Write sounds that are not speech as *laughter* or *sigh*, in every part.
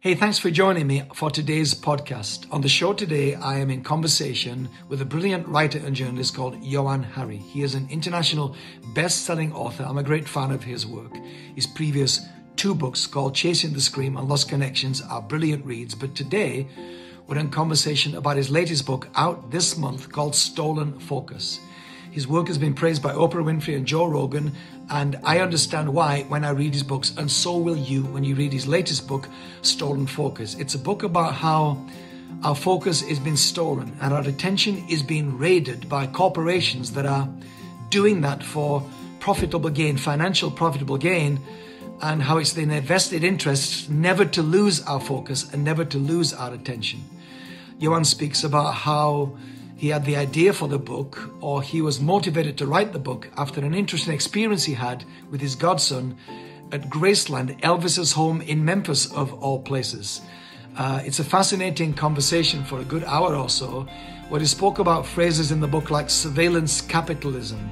Hey, thanks for joining me for today's podcast. On the show today, I am in conversation with a brilliant writer and journalist called Johann Hari. He is an international best selling author. I'm a great fan of his work. His previous two books called Chasing the Scream and Lost Connections are brilliant reads, but today we're in conversation about his latest book out this month called Stolen Focus. His work has been praised by Oprah Winfrey and Joe Rogan, and I understand why when I read his books, and so will you when you read his latest book, Stolen Focus. It's a book about how our focus is being stolen and our attention is being raided by corporations that are doing that for profitable gain, financial profitable gain, and how it's in their vested interests never to lose our focus and never to lose our attention. Johann speaks about how he had the idea for the book, or he was motivated to write the book after an interesting experience he had with his godson at Graceland, Elvis's home in Memphis, of all places. Uh, it's a fascinating conversation for a good hour or so, where he spoke about phrases in the book like surveillance capitalism,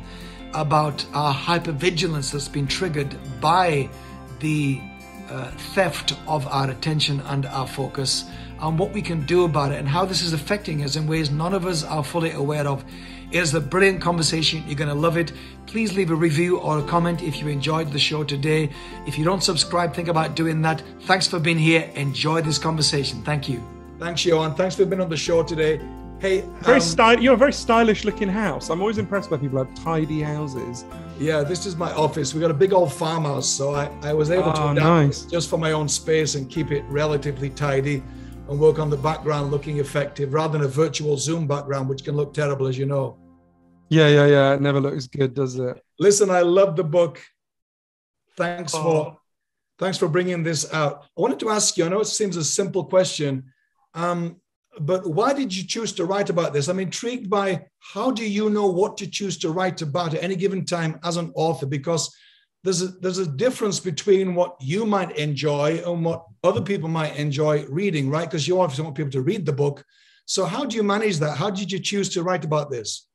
about our hypervigilance that's been triggered by the uh, theft of our attention and our focus and what we can do about it and how this is affecting us in ways none of us are fully aware of. It is a brilliant conversation. You're going to love it. Please leave a review or a comment if you enjoyed the show today. If you don't subscribe, think about doing that. Thanks for being here. Enjoy this conversation. Thank you. Thanks, Johann. Thanks for being on the show today. Hey, very um, style. You're a very stylish looking house. I'm always impressed by people who have tidy houses. Yeah, this is my office. We got a big old farmhouse, so I, I was able oh, to nice. just for my own space and keep it relatively tidy and work on the background looking effective rather than a virtual Zoom background, which can look terrible, as you know. Yeah, yeah, yeah. It never looks good, does it? Listen, I love the book. Thanks oh. for thanks for bringing this out. I wanted to ask you. I know it seems a simple question, um, but why did you choose to write about this? I'm intrigued by how do you know what to choose to write about at any given time as an author? Because there's a, there's a difference between what you might enjoy and what other people might enjoy reading, right? Because you obviously want people to read the book. So how do you manage that? How did you choose to write about this?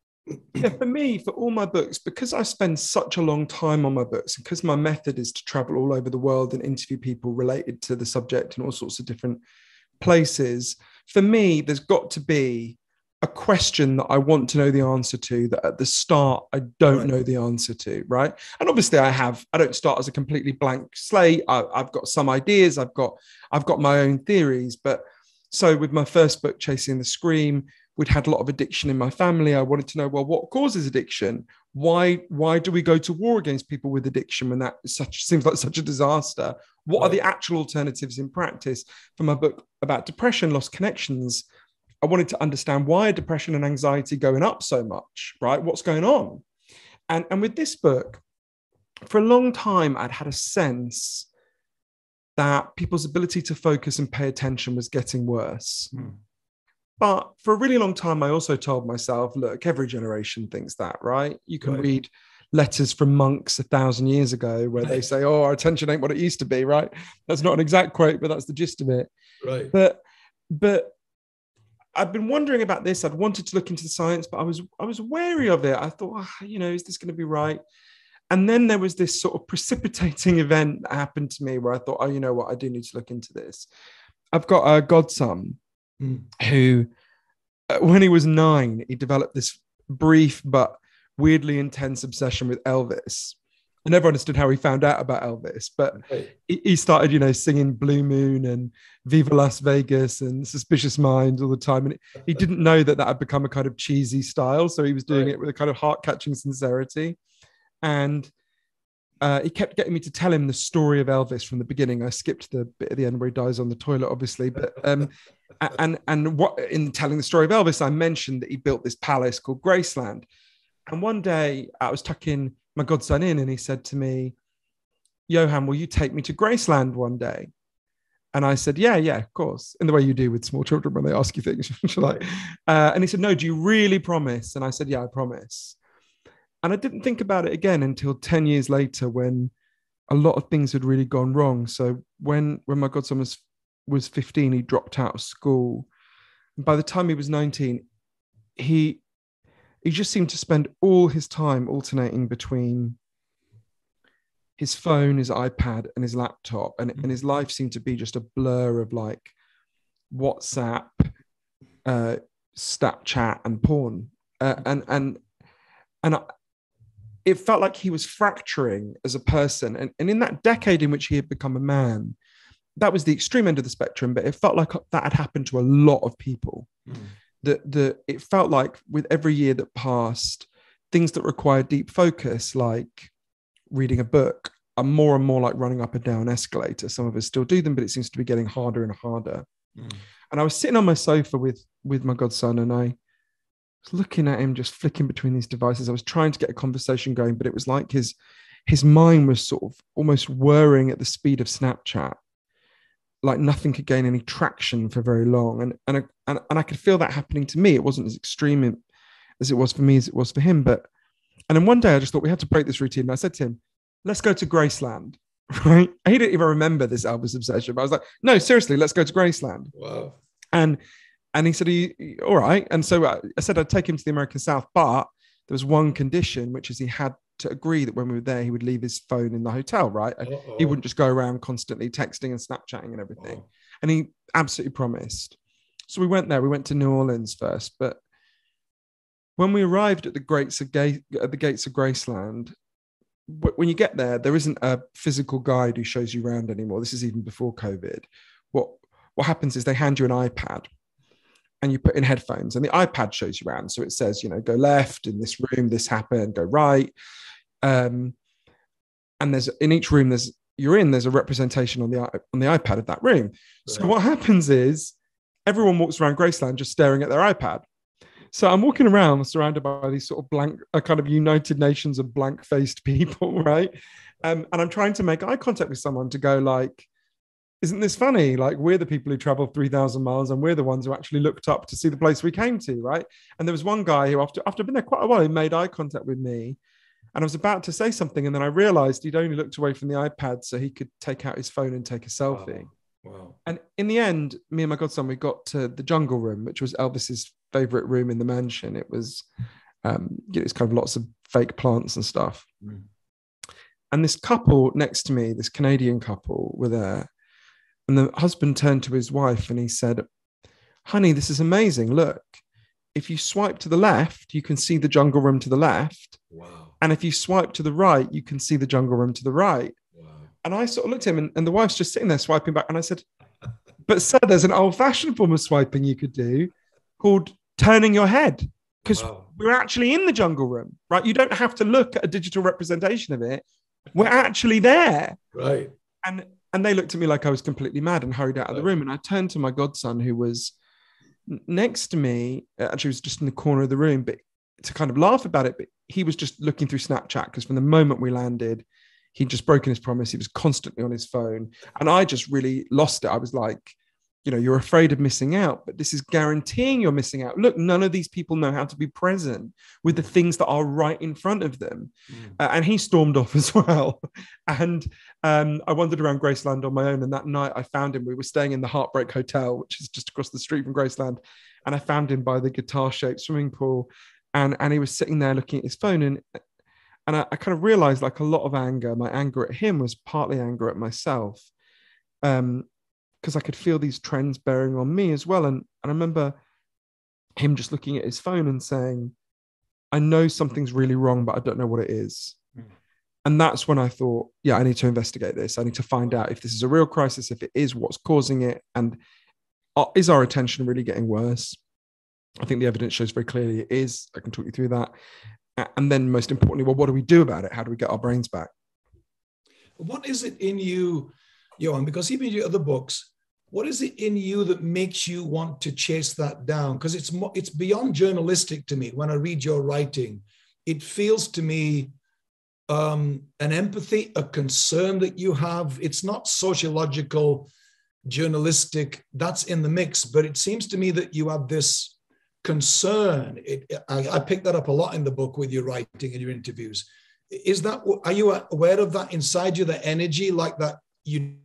yeah, for me, for all my books, because I spend such a long time on my books, because my method is to travel all over the world and interview people related to the subject in all sorts of different places. For me, there's got to be a question that I want to know the answer to that at the start I don't right. know the answer to, right? And obviously I have, I don't start as a completely blank slate. I, have got some ideas, I've got, I've got my own theories. But so with my first book, Chasing the Scream, we'd had a lot of addiction in my family. I wanted to know, well, what causes addiction? Why, why do we go to war against people with addiction when that such seems like such a disaster? What right. are the actual alternatives in practice? For my book about depression, lost connections I wanted to understand why depression and anxiety going up so much, right? What's going on? And, and with this book, for a long time, I'd had a sense that people's ability to focus and pay attention was getting worse. Mm. But for a really long time, I also told myself, look, every generation thinks that, right? You can right. read letters from monks a thousand years ago where they say, oh, our attention ain't what it used to be, right? That's not an exact quote, but that's the gist of it. Right. But but I've been wondering about this. I'd wanted to look into the science, but I was I was wary of it. I thought, oh, you know, is this going to be right? And then there was this sort of precipitating *laughs* event that happened to me where I thought, oh, you know what, I do need to look into this. I've got a godson mm. who, uh, when he was nine, he developed this brief but weirdly intense obsession with Elvis. I never understood how he found out about Elvis, but he started, you know, singing Blue Moon and Viva Las Vegas and Suspicious Minds all the time. And he didn't know that that had become a kind of cheesy style. So he was doing right. it with a kind of heart catching sincerity. And uh, he kept getting me to tell him the story of Elvis from the beginning. I skipped the bit at the end where he dies on the toilet, obviously, but um, and and what in telling the story of Elvis, I mentioned that he built this palace called Graceland. And one day I was tucking my godson in and he said to me, Johann, will you take me to Graceland one day? And I said, Yeah, yeah, of course. In the way you do with small children when they ask you things. *laughs* like, uh, and he said, No, do you really promise? And I said, Yeah, I promise. And I didn't think about it again until 10 years later when a lot of things had really gone wrong. So when when my godson was was 15, he dropped out of school. And by the time he was 19, he he just seemed to spend all his time alternating between his phone, his iPad, and his laptop, and, and his life seemed to be just a blur of like WhatsApp, uh, Snapchat, and porn, uh, and and and I, it felt like he was fracturing as a person, and and in that decade in which he had become a man, that was the extreme end of the spectrum. But it felt like that had happened to a lot of people. Mm. That the it felt like with every year that passed, things that require deep focus, like reading a book are more and more like running up and down escalator. Some of us still do them, but it seems to be getting harder and harder. Mm. And I was sitting on my sofa with with my godson, and I was looking at him just flicking between these devices. I was trying to get a conversation going, but it was like his his mind was sort of almost whirring at the speed of Snapchat, like nothing could gain any traction for very long. And and I, and, and I could feel that happening to me. It wasn't as extreme as it was for me as it was for him, but and then one day I just thought we had to break this routine. And I said to him, let's go to Graceland. *laughs* Right. He didn't even remember this Elvis obsession, but I was like, no, seriously, let's go to Graceland. Wow. And and he said, he, all right. And so I, I said I'd take him to the American South, but there was one condition, which is he had to agree that when we were there, he would leave his phone in the hotel, right? Uh-oh. He wouldn't just go around constantly texting and Snapchatting and everything. Oh. And he absolutely promised. So we went there. We went to New Orleans first, but when we arrived at the gates of Ga- at the gates of Graceland, when you get there, there isn't a physical guide who shows you around anymore. This is even before COVID. What what happens is they hand you an iPad and you put in headphones and the ipad shows you around so it says you know go left in this room this happened go right um, and there's in each room there's you're in there's a representation on the on the ipad of that room right. so what happens is everyone walks around graceland just staring at their ipad so I'm walking around surrounded by these sort of blank, a kind of United Nations of blank faced *laughs* people, right? Um, and I'm trying to make eye contact with someone to go like, isn't this funny? Like we're the people who traveled 3,000 miles and we're the ones who actually looked up to see the place we came to, right? And there was one guy who, after, after been there quite a while, he made eye contact with me. And I was about to say something, and then I realized he'd only looked away from the iPad so he could take out his phone and take a selfie. Wow. Wow. And in the end, me and my godson, we got to the jungle room, which was Elvis's favorite room in the mansion. It was, um, you know, it's kind of lots of fake plants and stuff. Mm. And this couple next to me, this Canadian couple, were there. And the husband turned to his wife and he said, Honey, this is amazing. Look, if you swipe to the left, you can see the jungle room to the left. Wow. And if you swipe to the right, you can see the jungle room to the right. And I sort of looked at him and, and the wife's just sitting there swiping back. And I said, But sir, there's an old fashioned form of swiping you could do called turning your head because wow. we're actually in the jungle room, right? You don't have to look at a digital representation of it. We're actually there. Right. And and they looked at me like I was completely mad and hurried out of the room. And I turned to my godson, who was next to me, uh, actually was just in the corner of the room, but to kind of laugh about it. But he was just looking through Snapchat because from the moment we landed, he'd just broken his promise. He was constantly on his phone. And I just really lost it. I was like, you know you're afraid of missing out but this is guaranteeing you're missing out look none of these people know how to be present with the things that are right in front of them mm. uh, and he stormed off *laughs* as well and um, i wandered around graceland on my own and that night i found him we were staying in the heartbreak hotel which is just across the street from graceland and i found him by the guitar shaped swimming pool and and he was sitting there looking at his phone and and I, I kind of realized like a lot of anger my anger at him was partly anger at myself um, because I could feel these trends bearing on me as well. And, and I remember him just looking at his phone and saying, I know something's really wrong, but I don't know what it is. Mm. And that's when I thought, yeah, I need to investigate this. I need to find out if this is a real crisis, if it is, what's causing it, and is our attention really getting worse? I think the evidence shows very clearly it is. I can talk you through that. And then, most importantly, well, what do we do about it? How do we get our brains back? What is it in you, Johann? Because even your other books, what is it in you that makes you want to chase that down because it's mo- it's beyond journalistic to me when i read your writing it feels to me um, an empathy a concern that you have it's not sociological journalistic that's in the mix but it seems to me that you have this concern it, I, I picked that up a lot in the book with your writing and your interviews is that are you aware of that inside you the energy like that you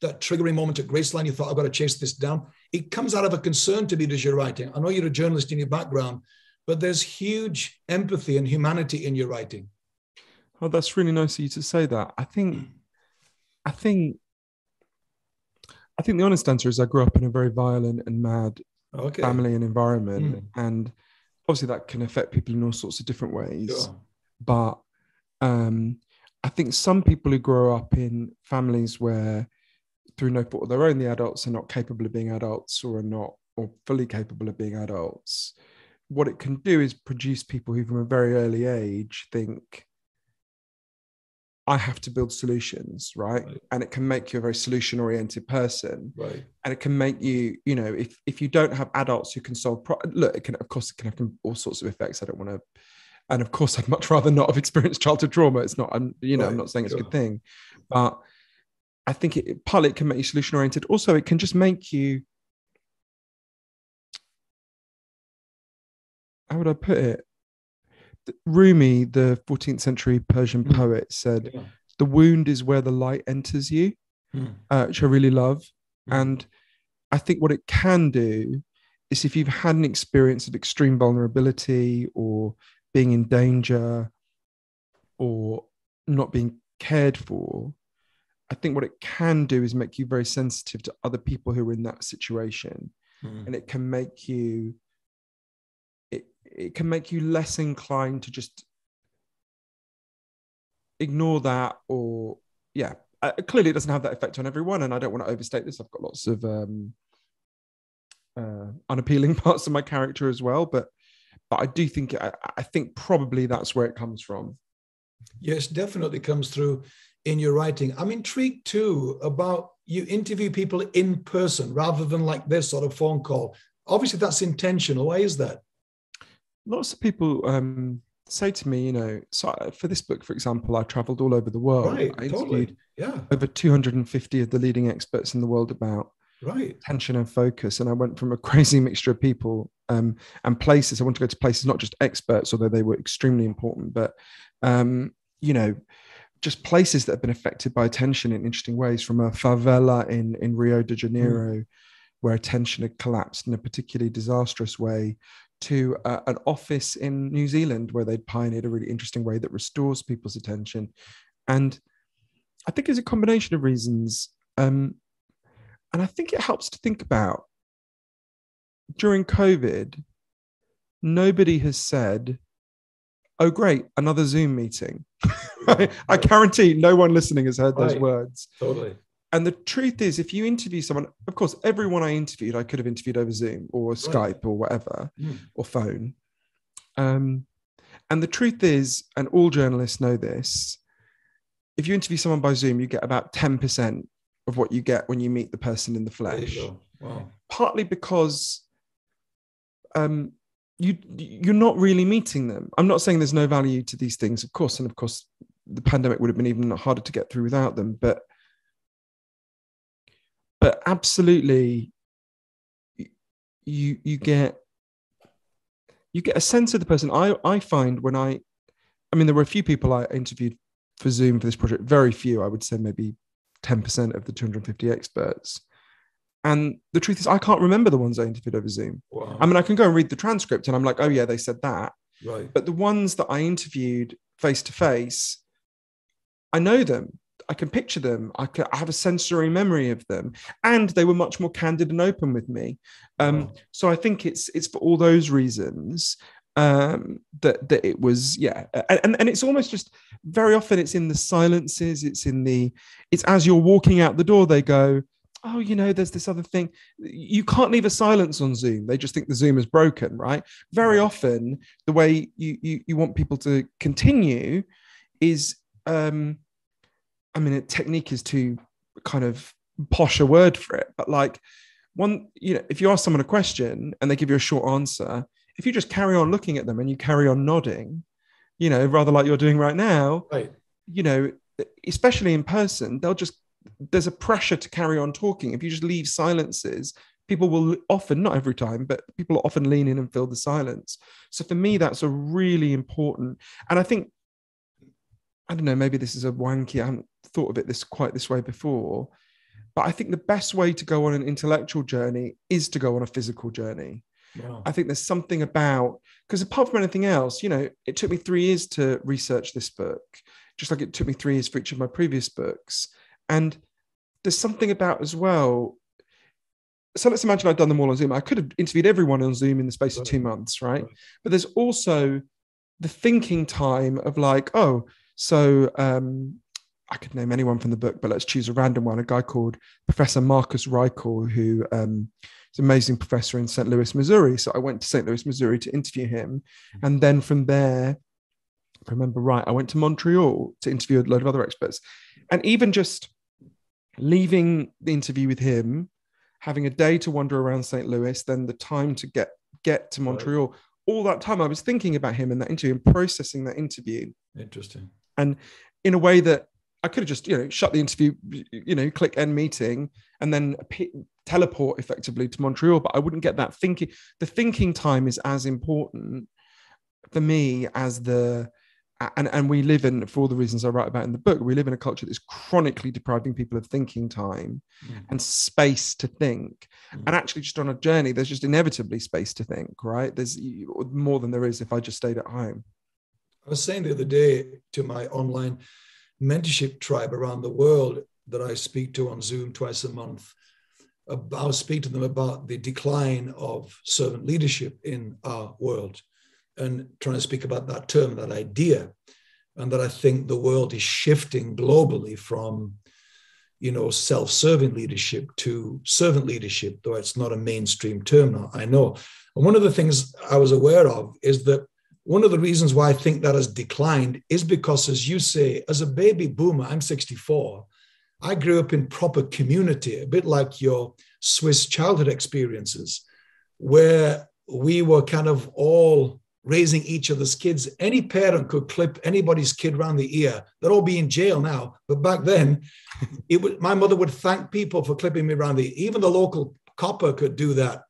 that triggering moment at Graceland, you thought, I've got to chase this down. It comes out of a concern to me as you're writing. I know you're a journalist in your background, but there's huge empathy and humanity in your writing. Oh, that's really nice of you to say that. I think, I think, I think the honest answer is I grew up in a very violent and mad Okay. family and environment, Mm. and obviously that can affect people in all sorts of different ways. Sure. But um, I think some people who grow up in families where, through no fault of their own, the adults are not capable of being adults or are not or fully capable of being adults. What it can do is produce people who, from a very early age, think, I have to build solutions, right? Right. And it can make you a very solution oriented person. Right. and it can make you you know if if you don't have adults who can solve pro- look it can of course it can have all sorts of effects. I don't want to and of course *laughs* i'd much rather not have experienced childhood trauma. It's not i'm you know i'm not saying it's a good thing. But i think it partly it can make you solution oriented also it can just make you how would i put it Rumi, the 14th century Persian Mm. poet, said, Yeah. The wound is where the light enters you, Mm. uh, which I really love. Mm. And I think what it can do is if you've had an experience of extreme vulnerability or being in danger or not being cared for, I think what it can do is make you very sensitive to other people who are in that situation. Mm. And it can make you it, can make you less inclined to just ignore that or yeah uh, clearly it doesn't have that effect on everyone and i don't want to overstate this i've got lots of um uh, unappealing *laughs* parts of my character as well but but i do think I, I think probably that's where it comes from Yes, definitely comes through in your writing. I'm intrigued too about you interview people in person rather than like this sort of phone call. Obviously, that's intentional. Why is that? Lots of people um say to me you know so for this book for example i traveled all over the world right, i totally. interviewed Yeah, over 250 of the leading experts in the world about right. attention and focus. And I went from a *laughs* crazy mixture of people um, and places. I want to go to places not just experts, although they were extremely important, but um, you know, just places that have been affected by attention in interesting ways. From a favela in in Rio de Janeiro, where attention had collapsed in a particularly disastrous way. To uh, an office in New Zealand where they'd pioneered a really interesting way that restores people's attention, and I think it's a combination of reasons. Um, and I think it helps to think about during COVID, nobody has said, Oh, great, another Zoom meeting. *laughs* I guarantee no one listening has heard those words. Totally. And the truth is, if you interview someone, of course, everyone I interviewed, I could have interviewed over Zoom or Skype or whatever, Mm. or phone. Um, and the truth is, and all journalists know this, if you interview someone by Zoom, you get about 10% of what you get when you meet the person in the flesh. Wow. Partly because um, you you're not really meeting them. I'm not saying there's no value to these things, of course, and of course, the pandemic would have been even harder to get through without them. But but absolutely, you you get you get a sense of the person. I I find when I, I mean, there were a few people I interviewed for Zoom for this project. Very few, I would say, maybe ten percent of the 250 experts. And the truth is, I can't remember the ones I interviewed over Zoom. Wow. I mean, I can go and read the transcript, and I'm like, oh yeah, they said that. right. But the ones that I interviewed face to face, I know them. I can picture them. I, can, I have a sensory memory of them, and they were much more candid and open with me. Um, Wow. So I think it's it's for all those reasons um, that that it was yeah, and, and and it's almost just very often it's in the silences. It's in the it's as you're walking out the door, they go. Oh, you know, there's this other thing. You can't leave a silence on Zoom. They just think the Zoom is broken, right? Very often, the way you, you you want people to continue is um i mean technique is too kind of posh a word for it but like one you know if you ask someone a question and they give you a short answer if you just carry on looking at them and you carry on nodding you know rather like you're doing right now Right. you know especially in person they'll just there's a pressure to carry on talking if you just leave silences people will often not every time but people often lean in and fill the silence so for me that's a really important and i think i don't know maybe this is a wanky i haven't thought of it this quite this way before but i think the best way to go on an intellectual journey is to go on a physical journey Wow. I think there's something about because apart from anything else, you know, it took me three years to research this book. just like it took me three years for each of my previous books. And there's something about as well. So let's imagine I'd done them all on Zoom. I could have interviewed everyone on Zoom in the space of two months, right? right. But there's also the thinking time of like, oh, so um, I could name anyone from the book, but let's choose a random one. A guy called Professor Marcus Raichle, who um, is an amazing professor in St. Louis, Missouri. So I went to St. Louis, Missouri to interview him. And then from there, if I remember right, I went to Montreal to interview a load of other experts. And even just leaving the interview with him, having a day to wander around St. Louis, then the time to get get to Montreal, all that time I was thinking about him in that interview and processing that interview. Interesting. And in a way that I could have just, you know, shut the interview, you know, click end meeting and then p- teleport effectively to Montreal. But I wouldn't get that thinking. The thinking time is as important for me as the, and, and we live in, for all the reasons I write about in the book, we live in a culture that's chronically depriving people of thinking time mm. and space to think. Mm. And actually, just on a journey, there's just inevitably space to think, right? There's more than there is if I just stayed at home. I was saying the other day to my online mentorship tribe around the world that I speak to on Zoom twice a month. I'll speak to them about the decline of servant leadership in our world and trying to speak about that term, that idea, and that I think the world is shifting globally from, you know, self-serving leadership to servant leadership, though it's not a mainstream term now, I know. And one of the things I was aware of is that one of the reasons why I think that has declined is because, as you say, as a baby boomer, I'm 64. I grew up in proper community, a bit like your Swiss childhood experiences, where we were kind of all raising each other's kids. Any parent could clip anybody's kid around the ear. They'd all be in jail now. But back then, it my mother would thank people for clipping me around the ear. Even the local copper could do that.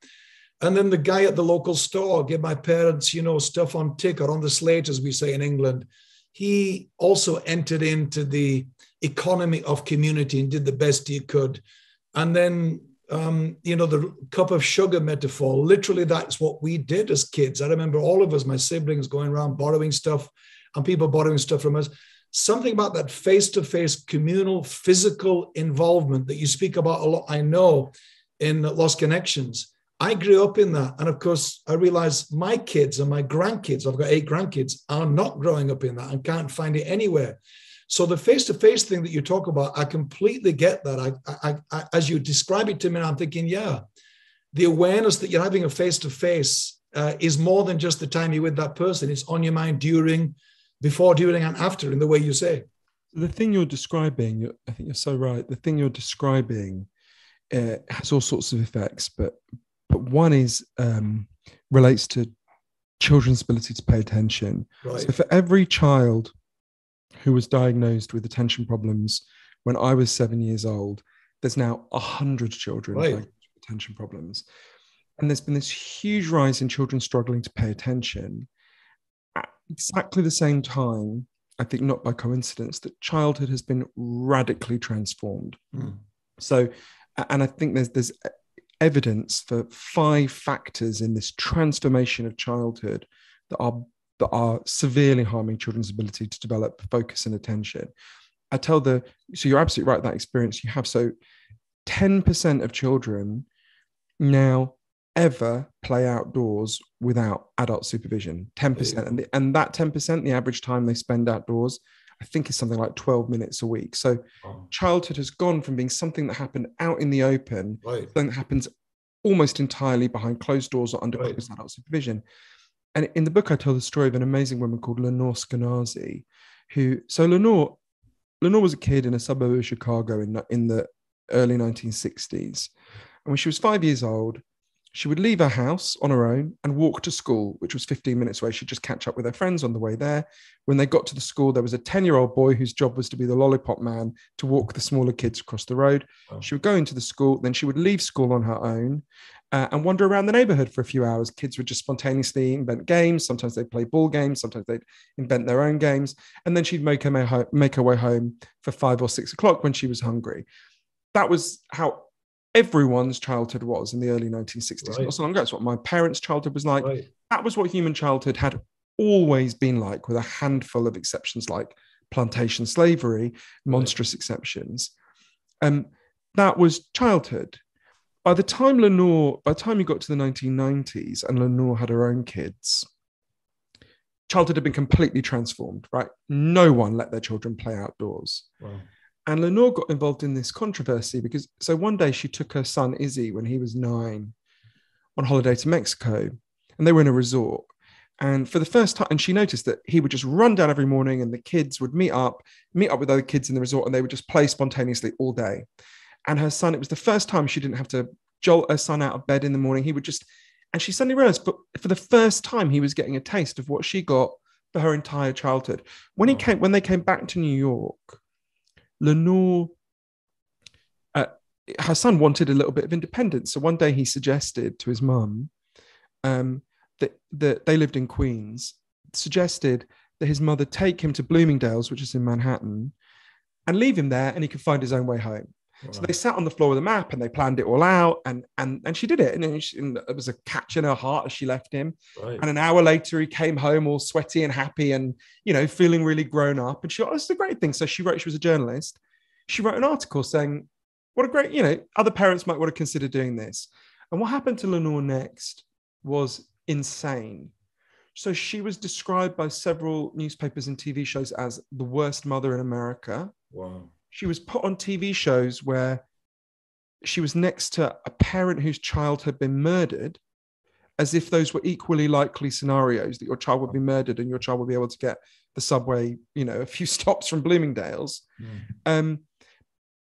And then the guy at the local store gave my parents, you know, stuff on tick or on the slate, as we say in England. He also entered into the economy of community and did the best he could. And then, um, you know, the cup of sugar metaphor, literally, that's what we did as kids. I remember all of us, my siblings, going around borrowing stuff and people borrowing stuff from us. Something about that face to face communal physical involvement that you speak about a lot, I know, in Lost Connections I grew up in that. And of course, I realized my kids and my grandkids, I've got eight grandkids, are not growing up in that and can't find it anywhere. So the face-to-face thing that you talk about, I completely get that. I, I, I as you describe it to me, I'm thinking, yeah, the awareness that you're having a face-to-face uh, is more than just the time you're with that person. It's on your mind during, before, during, and after, in the way you say. The thing you're describing, I think you're so right. The thing you're describing uh, has all sorts of effects, but but one is um, relates to children's ability to pay attention. Right. So for every child who was diagnosed with attention problems when I was seven years old, there's now a hundred children right. with attention problems. And there's been this huge rise in children struggling to pay attention. At exactly the same time, I think not by coincidence, that childhood has been radically transformed. Mm. So, and I think there's there's evidence for five factors in this transformation of childhood that are that are severely harming children's ability to develop focus and attention. I tell the so you're absolutely right that experience you have. So 10% of children now ever play outdoors without adult supervision. 10%. And, the, and that 10%, the average time they spend outdoors I think is something like 12 minutes a week. So childhood has gone from being something that happened out in the open, right. something that happens almost entirely behind closed doors or under right. close adult supervision. And in the book, I tell the story of an amazing woman called Lenore Skenazy, who, so Lenore, Lenore was a kid in a suburb of Chicago in, in the early 1960s. And when she was five years old, she would leave her house on her own and walk to school, which was 15 minutes away. She'd just catch up with her friends on the way there. When they got to the school, there was a 10 year old boy whose job was to be the lollipop man to walk the smaller kids across the road. Oh. She would go into the school, then she would leave school on her own uh, and wander around the neighborhood for a few hours. Kids would just spontaneously invent games. Sometimes they'd play ball games, sometimes they'd invent their own games. And then she'd make her, make her way home for five or six o'clock when she was hungry. That was how everyone's childhood was in the early 1960s. Right. Not so long ago. That's what my parents' childhood was like. Right. That was what human childhood had always been like, with a handful of exceptions like plantation slavery, monstrous exceptions. Um, that was childhood. By the time Lenore, by the time you got to the 1990s and Lenore had her own kids, childhood had been completely transformed, right? No one let their children play outdoors. Wow. And Lenore got involved in this controversy because so one day she took her son Izzy when he was nine on holiday to Mexico and they were in a resort. And for the first time, and she noticed that he would just run down every morning and the kids would meet up, meet up with other kids in the resort and they would just play spontaneously all day. And her son, it was the first time she didn't have to jolt her son out of bed in the morning. He would just and she suddenly realized for, for the first time he was getting a taste of what she got for her entire childhood. When he came, when they came back to New York, Lenore, uh, her son wanted a little bit of independence. So one day he suggested to his mum um, that, that they lived in Queens, suggested that his mother take him to Bloomingdale's, which is in Manhattan, and leave him there and he could find his own way home. So they sat on the floor with a map and they planned it all out, and and and she did it. And, she, and it was a catch in her heart as she left him. Right. And an hour later, he came home all sweaty and happy, and you know, feeling really grown up. And she, oh, this is a great thing. So she wrote. She was a journalist. She wrote an article saying, "What a great, you know, other parents might want to consider doing this." And what happened to Lenore next was insane. So she was described by several newspapers and TV shows as the worst mother in America. Wow she was put on TV shows where she was next to a parent whose child had been murdered, as if those were equally likely scenarios that your child would be murdered and your child would be able to get the subway, you know, a few *laughs* stops from Bloomingdale's. Mm. Um,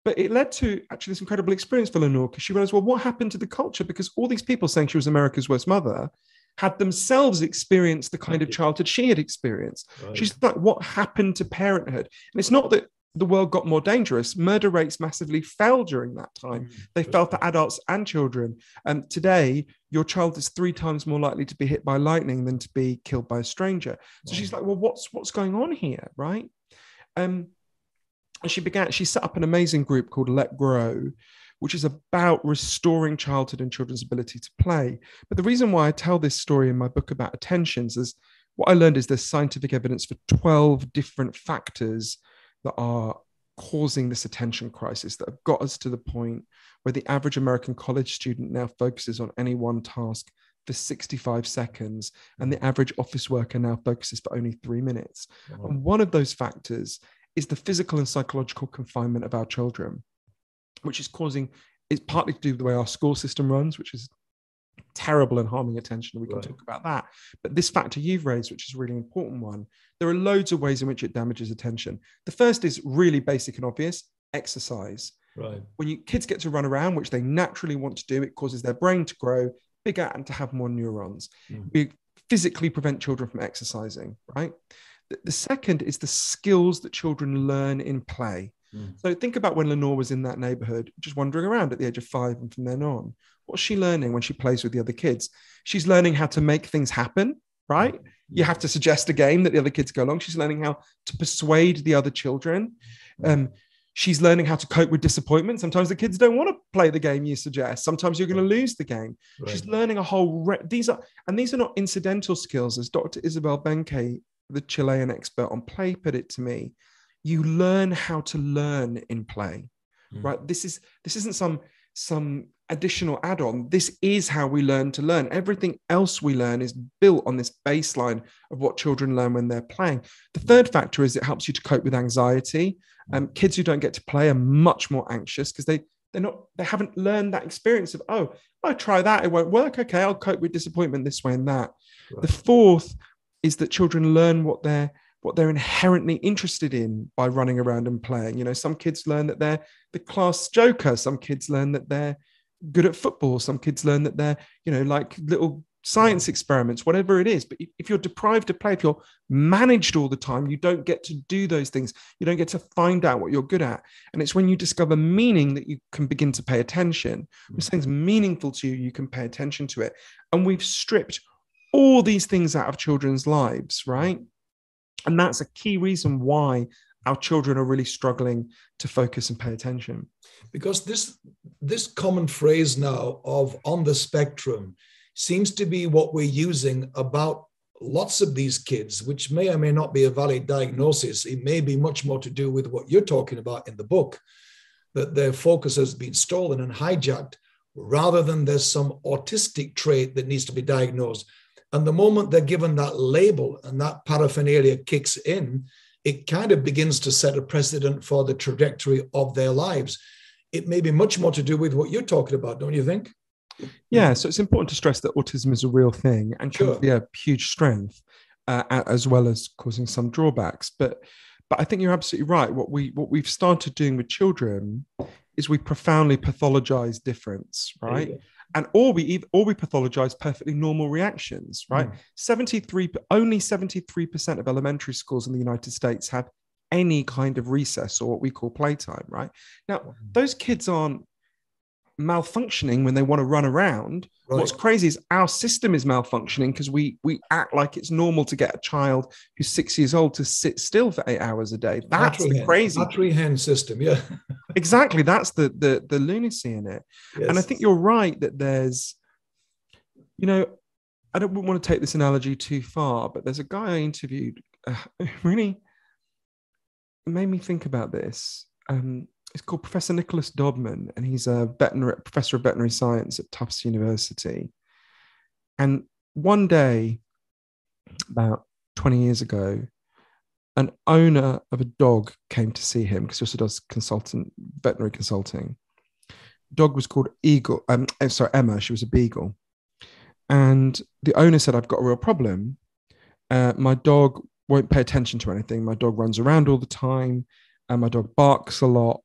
but it led to actually this incredible experience for Lenore because she realized, well, what happened to the culture? Because all these people saying she was America's worst mother had themselves experienced the kind of childhood she had experienced. Right. She's like, what happened to parenthood? And it's not that the world got more dangerous. Murder rates massively fell during that time. Mm, they fell for adults and children. And um, today, your child is three times more likely to be hit by lightning than to be killed by a stranger. So wow. she's like, well, what's what's going on here, right? Um, and she began. She set up an amazing group called Let Grow, which is about restoring childhood and children's ability to play. But the reason why I tell this story in my book about attentions is what I learned is there's scientific evidence for 12 different factors that are causing this attention crisis that have got us to the point where the average American college student now focuses on any one task for 65 seconds, and the mm. average office worker now focuses for only three minutes. And one of those factors is the physical and psychological confinement of our children, which is causing, it's partly to do with the way our school system runs, which is terrible and harming attention. We can right. talk about that. But this factor you've raised, which is a really important one, there are loads of ways in which it damages attention. The first is really basic and obvious exercise. Right. When you, kids get to run around, which they naturally want to do, it causes their brain to grow bigger and to have more neurons. Mm. We physically prevent children from exercising, right? The, the second is the skills that children learn in play. Mm. So think about when Lenore was in that neighborhood, just wandering around at the age of five and from then on. What's she learning when she plays with the other kids? She's learning how to make things happen, right? You have to suggest a game that the other kids go along. She's learning how to persuade the other children. Um, she's learning how to cope with disappointment. Sometimes the kids don't want to play the game you suggest. Sometimes you're going to lose the game. Right. She's learning a whole. Re- these are and these are not incidental skills, as Dr. Isabel Behncke, the Chilean expert on play, put it to me. You learn how to learn in play, mm. right? This is this isn't some some additional add on. This is how we learn to learn. Everything else we learn is built on this baseline of what children learn when they're playing. The third factor is it helps you to cope with anxiety. Um, kids who don't get to play are much more anxious because they they're not they haven't learned that experience of oh I try that it won't work okay I'll cope with disappointment this way and that. Right. The fourth is that children learn what they're what they're inherently interested in by running around and playing. You know, some kids learn that they're the class joker. Some kids learn that they're good at football. Some kids learn that they're, you know, like little science experiments, whatever it is. But if you're deprived of play, if you're managed all the time, you don't get to do those things. You don't get to find out what you're good at. And it's when you discover meaning that you can begin to pay attention. When mm. something's meaningful to you, you can pay attention to it. And we've stripped all these things out of children's lives, right? And that's a key reason why our children are really struggling to focus and pay attention because this this common phrase now of on the spectrum seems to be what we're using about lots of these kids, which may or may not be a valid diagnosis, it may be much more to do with what you're talking about in the book, that their focus has been stolen and hijacked rather than there's some autistic trait that needs to be diagnosed. And the moment they're given that label and that paraphernalia kicks in, it kind of begins to set a precedent for the trajectory of their lives. It may be much more to do with what you're talking about, don't you think? Yeah, so it's important to stress that autism is a real thing and can sure. be a huge strength, uh, as well as causing some drawbacks. But but I think you're absolutely right. What we what we've started doing with children is we profoundly pathologize difference, right? And or we or we pathologize perfectly normal reactions, right? Mm. 73 only 73% of elementary schools in the United States have any kind of recess or what we call playtime, right? Now, mm. those kids aren't malfunctioning when they want to run around. Right. What's crazy is our system is malfunctioning because we we act like it's normal to get a child who's six years old to sit still for eight hours a day. That's battery the hen, crazy battery hen system. Yeah, *laughs* exactly. That's the the the lunacy in it. Yes. And I think you're right that there's, you know, I don't want to take this analogy too far, but there's a guy I interviewed. Uh, *laughs* really made me think about this. Um, it's called Professor Nicholas Dodman, and he's a veterinary professor of veterinary science at Tufts University. And one day, about 20 years ago, an owner of a dog came to see him because he also does consultant veterinary consulting. Dog was called Eagle. Um, eh, sorry, Emma. She was a beagle, and the owner said, "I've got a real problem. Uh, my dog won't pay attention to anything. My dog runs around all the time, and my dog barks a lot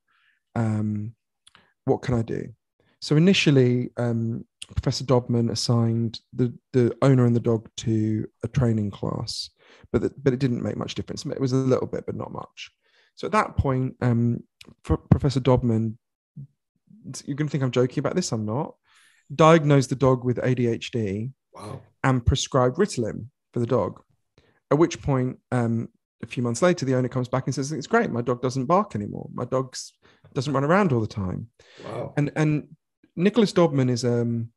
um, what can I do? So initially, um, Professor Dodman assigned the, the owner and the dog to a training class, but the, but it didn't make much difference. It was a little bit, but not much. So at that point, um, Professor Dodman, you're going to think I'm joking about this. I'm not. Diagnosed the dog with ADHD wow. and prescribed Ritalin for the dog. At which point, um, a few months later, the owner comes back and says, "It's great. My dog doesn't bark anymore. My dog's doesn't run around all the time." Wow. And and Nicholas Dodman is um,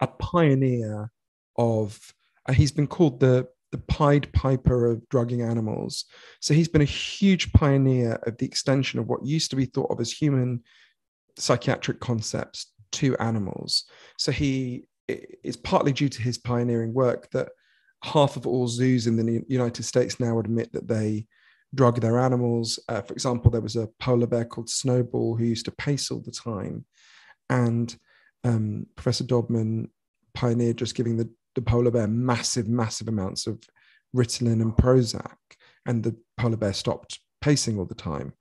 a pioneer of. Uh, he's been called the the Pied Piper of drugging animals. So he's been a huge pioneer of the extension of what used to be thought of as human psychiatric concepts to animals. So he is partly due to his pioneering work that half of all zoos in the United States now admit that they drug their animals. Uh, for example, there was a polar bear called Snowball who used to pace all the time. And um, Professor Dodman pioneered just giving the, the polar bear massive, massive amounts of Ritalin and Prozac. And the polar bear stopped pacing all the time.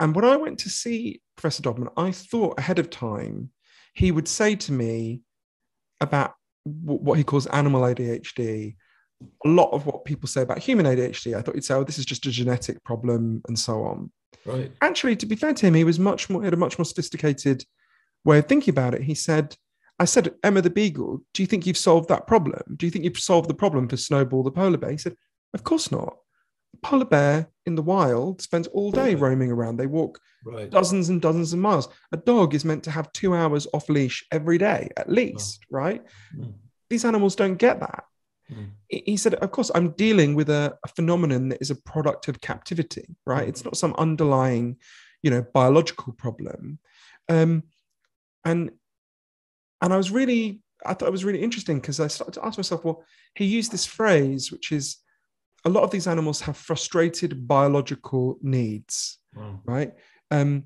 And when I went to see Professor Dodman, I thought ahead of time he would say to me about what he calls animal ADHD a lot of what people say about human ADHD. I thought you'd say, "Oh, this is just a genetic problem," and so on. Right. Actually, to be fair to him, he was much more had a much more sophisticated way of thinking about it. He said, "I said, Emma the beagle, do you think you've solved that problem? Do you think you've solved the problem for Snowball the polar bear?" He said, "Of course not. A polar bear in the wild spends all day roaming around. They walk right. dozens and dozens of miles. A dog is meant to have two hours off leash every day, at least, oh. right? Mm. These animals don't get that." Mm. He said, Of course, I'm dealing with a, a, phenomenon that is a product of captivity, right? It's not some underlying, you know, biological problem. Um, and and I was really, I thought it was really interesting because I started to ask myself, well, he used this phrase, which is a lot of these animals have frustrated biological needs, wow. right? Um,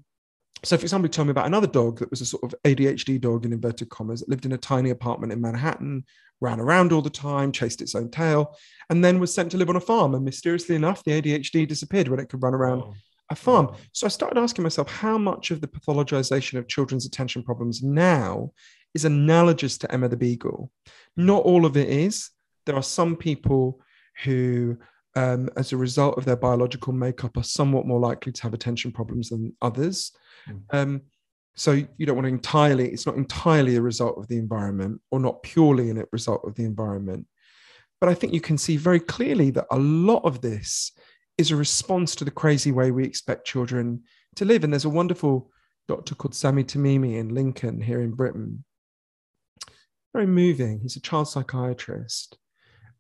so, for example, he told me about another dog that was a sort of ADHD dog in inverted commas that lived in a tiny apartment in Manhattan, ran around all the time, chased its own tail, and then was sent to live on a farm. And mysteriously enough, the ADHD disappeared when it could run around oh. a farm. So I started asking myself how much of the pathologization of children's attention problems now is analogous to Emma the Beagle. Not all of it is. There are some people who, um, as a result of their biological makeup, are somewhat more likely to have attention problems than others. Mm. Um, so you don't want to entirely, it's not entirely a result of the environment or not purely a result of the environment. But I think you can see very clearly that a lot of this is a response to the crazy way we expect children to live. And there's a wonderful doctor called Sami Timimi in Lincoln here in Britain. Very moving. He's a child psychiatrist.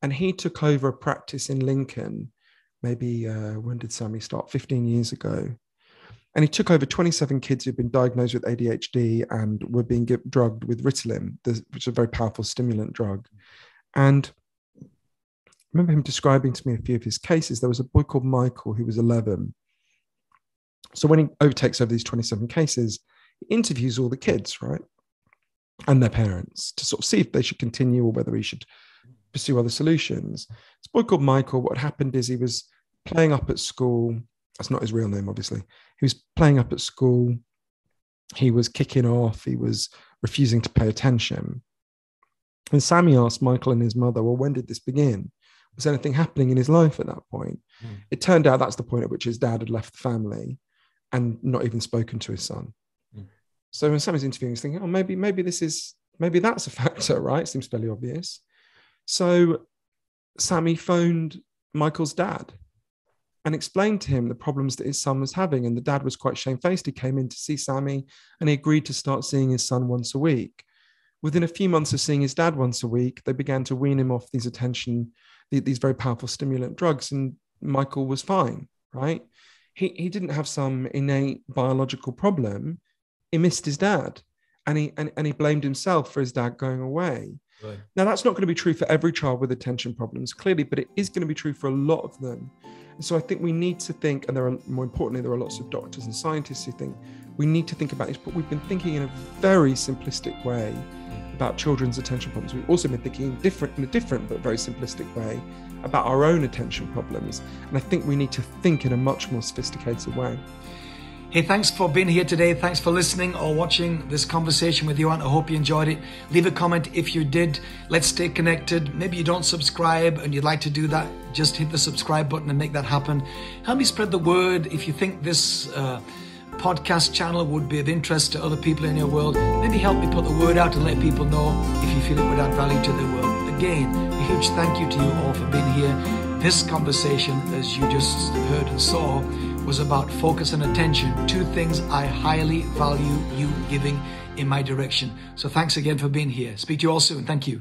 And he took over a practice in Lincoln, maybe uh, when did Sami start? 15 years ago. And he took over 27 kids who'd been diagnosed with ADHD and were being drugged with Ritalin, which is a very powerful stimulant drug. And I remember him describing to me a few of his cases. There was a boy called Michael who was 11. So when he overtakes over these 27 cases, he interviews all the kids, right? And their parents to sort of see if they should continue or whether he should pursue other solutions. This boy called Michael, what happened is he was playing up at school. That's not his real name, obviously. He was playing up at school. He was kicking off. He was refusing to pay attention. And Sami asked Michael and his mother, Well, when did this begin? Was anything happening in his life at that point? Mm. It turned out that's the point at which his dad had left the family and not even spoken to his son. Mm. So when Sami's interviewing, he's thinking, Oh, maybe, maybe this is, maybe that's a factor, right? Seems fairly obvious. So Sami phoned Michael's dad and explained to him the problems that his son was having. And the dad was quite shamefaced. He came in to see Sami and he agreed to start seeing his son once a week. Within a few months of seeing his dad once a week, they began to wean him off these attention, these very powerful stimulant drugs, and Michael was fine, right? He, he didn't have some innate biological problem. He missed his dad and he, and, and he blamed himself for his dad going away. Right. Now, that's not going to be true for every child with attention problems, clearly, but it is going to be true for a lot of them. And so I think we need to think, and there are more importantly, there are lots of doctors and scientists who think we need to think about this, but we've been thinking in a very simplistic way mm-hmm. about children's attention problems. We've also been thinking different in a different but very simplistic way about our own attention problems. And I think we need to think in a much more sophisticated way. Hey, thanks for being here today. Thanks for listening or watching this conversation with Johann. I hope you enjoyed it. Leave a comment if you did. Let's stay connected. Maybe you don't subscribe and you'd like to do that. Just hit the subscribe button and make that happen. Help me spread the word. If you think this uh, podcast channel would be of interest to other people in your world, maybe help me put the word out and let people know if you feel it would add value to their world. Again, a huge thank you to you all for being here. This conversation, as you just heard and saw, was about focus and attention, two things I highly value you giving in my direction. So thanks again for being here. Speak to you all soon. Thank you.